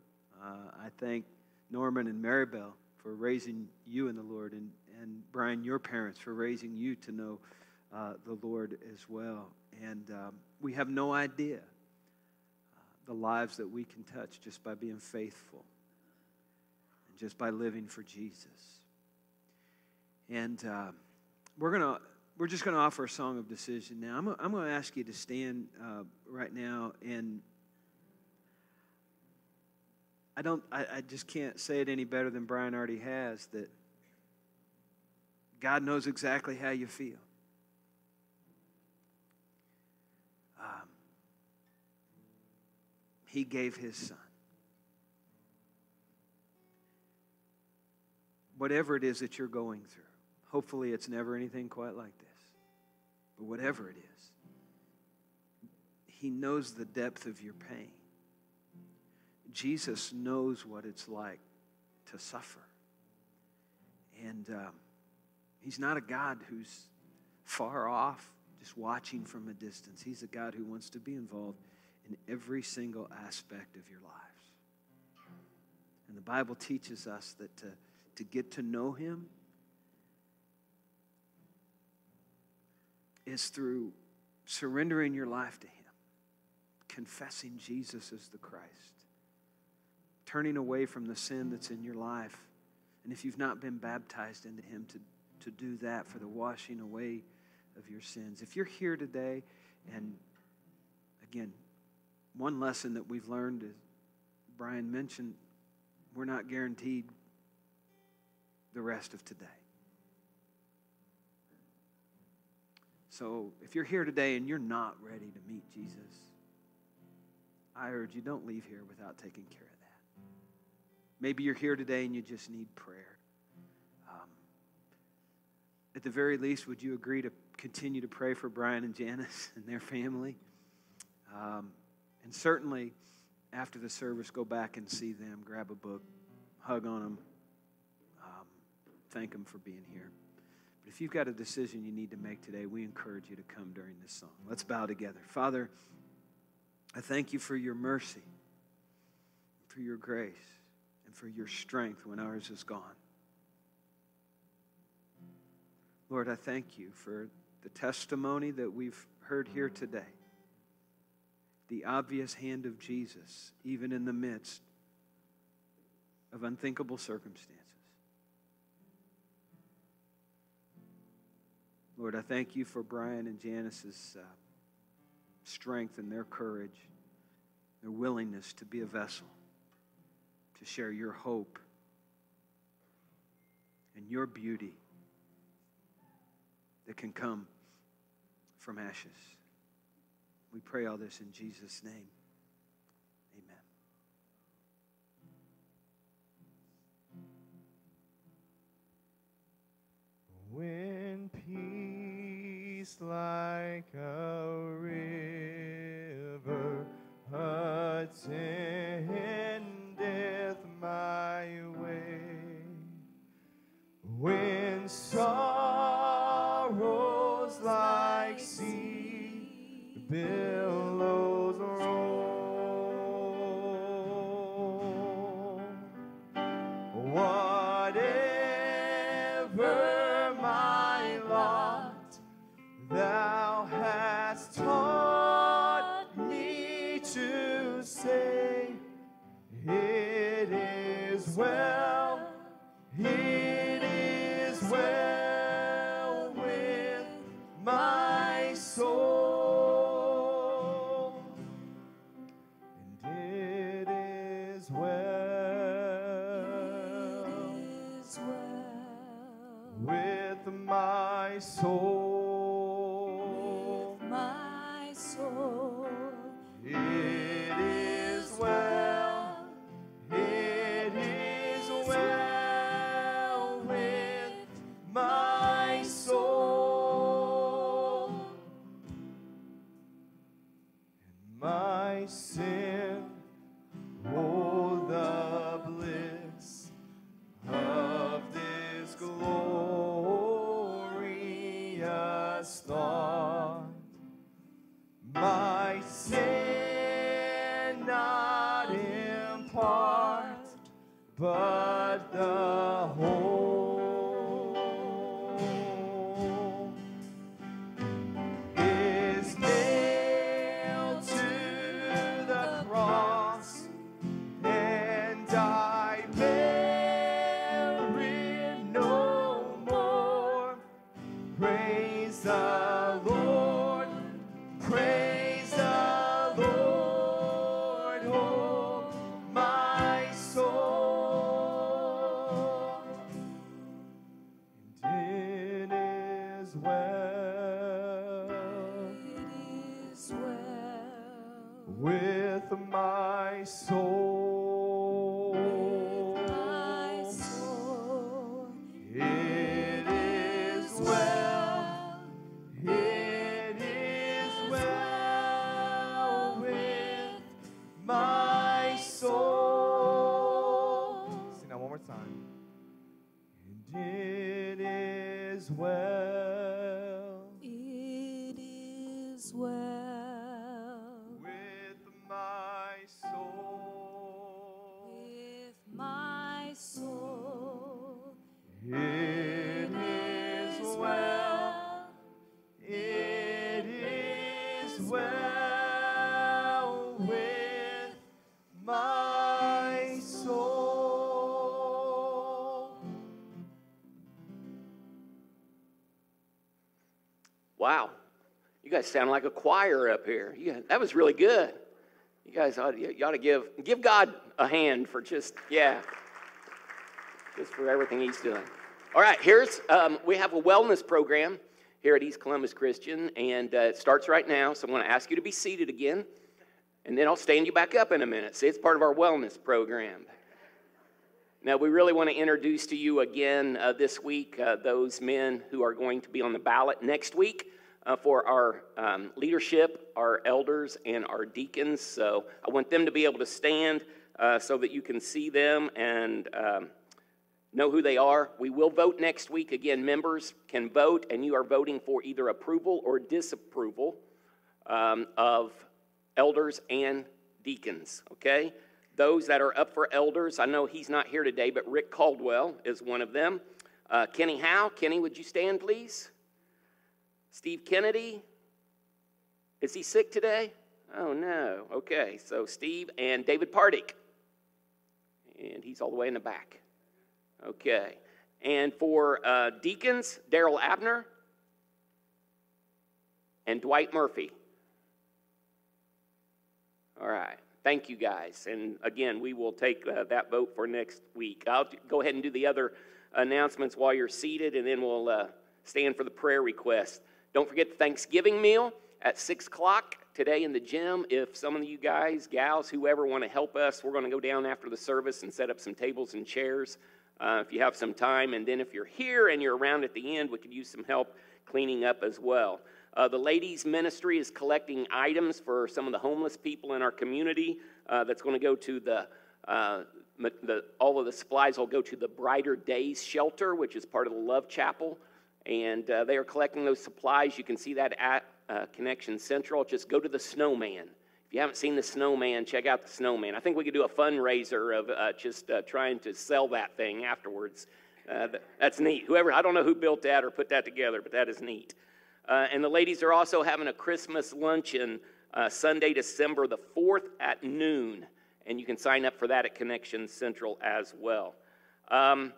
Uh, I thank Norman and Maribel for raising you in the Lord, and, and Bryan, your parents, for raising you to know uh, the Lord as well. And um, we have no idea uh, the lives that we can touch just by being faithful and just by living for Jesus. And uh, we're gonna we're just going to offer a song of decision now. I'm, I'm going to ask you to stand uh, right now and I don't I, I just can't say it any better than Bryan already has that God knows exactly how you feel. Um, he gave his son. Whatever it is that you're going through, hopefully it's never anything quite like this. But whatever it is, he knows the depth of your pain. Jesus knows what it's like to suffer. And um, he's not a God who's far off, just watching from a distance. He's a God who wants to be involved in every single aspect of your lives. And the Bible teaches us that to, to get to know him, is through surrendering your life to Him, confessing Jesus as the Christ, turning away from the sin that's in your life. And if you've not been baptized into Him, to, to do that for the washing away of your sins. If you're here today, and again, one lesson that we've learned is Bryan mentioned, we're not guaranteed the rest of today. So if you're here today and you're not ready to meet Jesus, I urge you don't leave here without taking care of. Maybe you're here today and you just need prayer. Um, at the very least, would you agree to continue to pray for Bryan and Janice and their family? Um, and certainly, after the service, go back and see them, grab a book, hug on them, um, thank them for being here. But if you've got a decision you need to make today, we encourage you to come during this song. Let's bow together. Father, I thank you for your mercy, for your grace, and for your strength when ours is gone. Lord, I thank you for the testimony that we've heard here today. The obvious hand of Jesus, even in the midst of unthinkable circumstances. Lord, I thank you for Bryan and Janice's uh, strength and their courage, their willingness to be a vessel, to share your hope and your beauty that can come from ashes. We pray all this in Jesus' name. Amen. When peace like a river attendeth my way, when sorrows like sea billows is is well. It is well guys sound like a choir up here. You, that was really good. You guys ought, you ought to give, give God a hand for just, yeah, just for everything He's doing. All right, here's, um, we have a wellness program here at East Columbus Christian, and uh, it starts right now. So I'm going to ask you to be seated again, and then I'll stand you back up in a minute. See, it's part of our wellness program. Now, we really want to introduce to you again uh, this week uh, those men who are going to be on the ballot next week uh, for our um, leadership, our elders, and our deacons. So I want them to be able to stand uh, so that you can see them and um, know who they are. We will vote next week. Again, members can vote, and you are voting for either approval or disapproval um, of elders and deacons, okay? Those that are up for elders, I know he's not here today, but Rick Caldwell is one of them. Uh, Kenny Howe, Kenny, would you stand, please? Steve Kennedy, is he sick today? Oh, no. Okay, so Steve and David Pardick. And he's all the way in the back. Okay. And for uh, deacons, Daryl Abner and Dwight Murphy. All right. Thank you, guys. And again, we will take uh, that vote for next week. I'll go ahead and do the other announcements while you're seated, and then we'll uh, stand for the prayer request. Don't forget the Thanksgiving meal at 6 o'clock today in the gym. If some of you guys, gals, whoever want to help us, we're going to go down after the service and set up some tables and chairs uh, if you have some time. And then if you're here and you're around at the end, we could use some help cleaning up as well. Uh, the ladies' ministry is collecting items for some of the homeless people in our community. Uh, that's going to go to the, uh, the, all of the supplies will go to the Brighter Days shelter, which is part of the Love Chapel and uh, they are collecting those supplies. You can see that at uh, Connection Central. Just go to the snowman. If you haven't seen the snowman, check out the snowman. I think we could do a fundraiser of uh, just uh, trying to sell that thing afterwards. Uh, that's neat. Whoever, I don't know who built that or put that together, but that is neat. Uh, and the ladies are also having a Christmas luncheon Sunday, December the 4th at noon. And you can sign up for that at Connection Central as well. Um,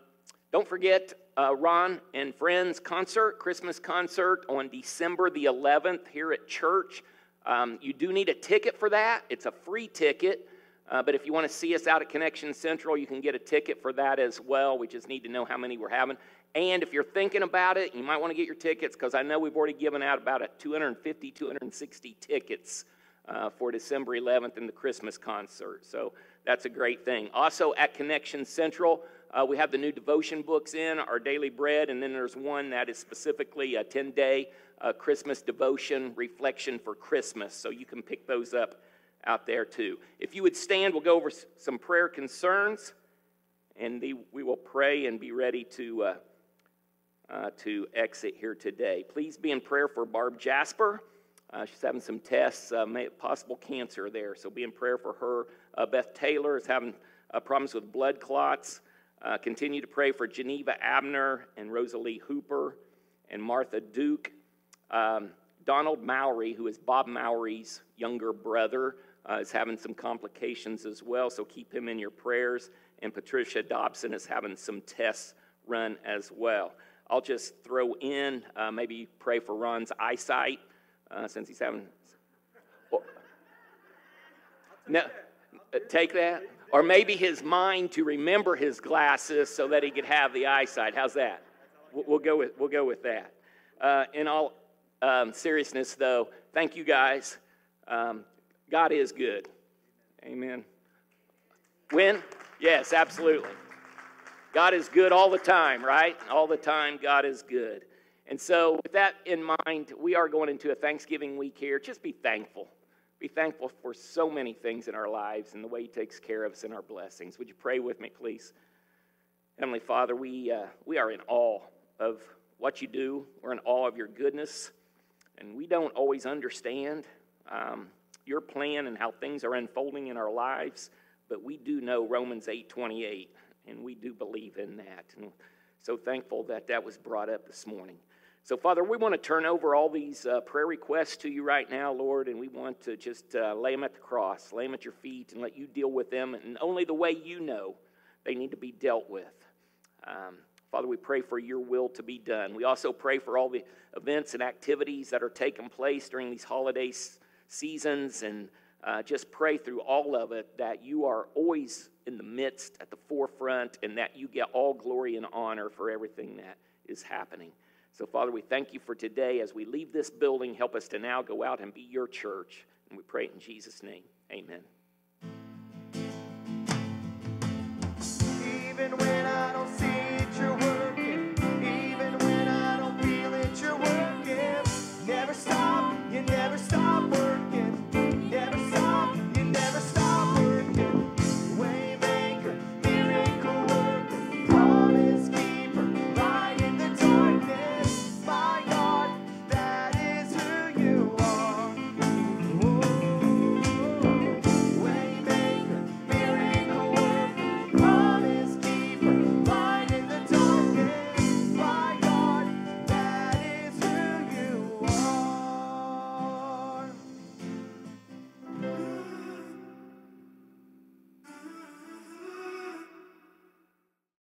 don't forget uh, Ron and Friends concert, Christmas concert on December the 11th here at church. Um, you do need a ticket for that. It's a free ticket. Uh, but if you want to see us out at Connection Central, you can get a ticket for that as well. We just need to know how many we're having. And if you're thinking about it, you might want to get your tickets because I know we've already given out about a 250, 260 tickets uh, for December 11th in the Christmas concert. So that's a great thing. Also at Connection Central, uh, we have the new devotion books in, our daily bread, and then there's one that is specifically a 10 day uh, Christmas devotion reflection for Christmas. So you can pick those up out there too. If you would stand, we'll go over some prayer concerns, and the, we will pray and be ready to, uh, uh, to exit here today. Please be in prayer for Barb Jasper. Uh, she's having some tests, uh, possible cancer there, so be in prayer for her. Uh, Beth Taylor is having problems with blood clots. Uh, continue to pray for Geneva Abner and Rosalie Hooper and Martha Duke. Um, Donald Mowry, who is Bob Mowry's younger brother, uh, is having some complications as well, so keep him in your prayers. And Patricia Dobson is having some tests run as well. I'll just throw in uh, maybe pray for Ron's eyesight uh, since he's having. Well, no, uh, take that. Or maybe his mind to remember his glasses so that he could have the eyesight. How's that? We'll go with, we'll go with that. Uh, in all um, seriousness, though, thank you guys. Um, God is good. Amen. When? Yes, absolutely. God is good all the time, right? All the time, God is good. And so, with that in mind, we are going into a Thanksgiving week here. Just be thankful. Be thankful for so many things in our lives and the way He takes care of us and our blessings. Would you pray with me, please? Heavenly Father, we, uh, we are in awe of what you do. We're in awe of your goodness, and we don't always understand um, your plan and how things are unfolding in our lives, but we do know Romans 8 28, and we do believe in that. And so thankful that that was brought up this morning. So, Father, we want to turn over all these uh, prayer requests to you right now, Lord, and we want to just uh, lay them at the cross, lay them at your feet, and let you deal with them in only the way you know they need to be dealt with. Um, Father, we pray for your will to be done. We also pray for all the events and activities that are taking place during these holiday seasons and uh, just pray through all of it that you are always in the midst, at the forefront, and that you get all glory and honor for everything that is happening. So, Father, we thank you for today. As we leave this building, help us to now go out and be your church. And we pray in Jesus' name. Amen. never stop, you never stop working.